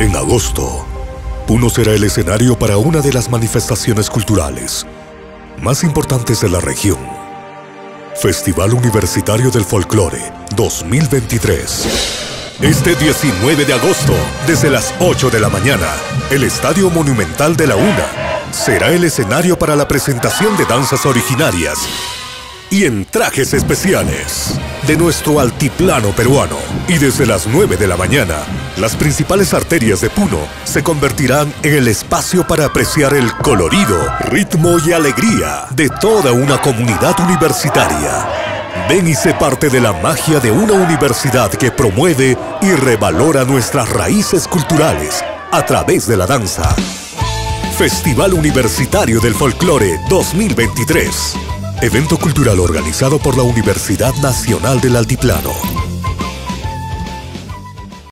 En agosto, Puno será el escenario para una de las manifestaciones culturales más importantes de la región. Festival Universitario del Folclore 2023. Este 19 de agosto, desde las 8 de la mañana, el Estadio Monumental de la UNA será el escenario para la presentación de danzas originarias y en trajes especiales de nuestro altiplano peruano. Y desde las 9 de la mañana, las principales arterias de Puno se convertirán en el espacio para apreciar el colorido, ritmo y alegría de toda una comunidad universitaria. Ven y sé parte de la magia de una universidad que promueve y revalora nuestras raíces culturales a través de la danza. Festival Universitario del Folclore 2023. Evento cultural organizado por la Universidad Nacional del Altiplano.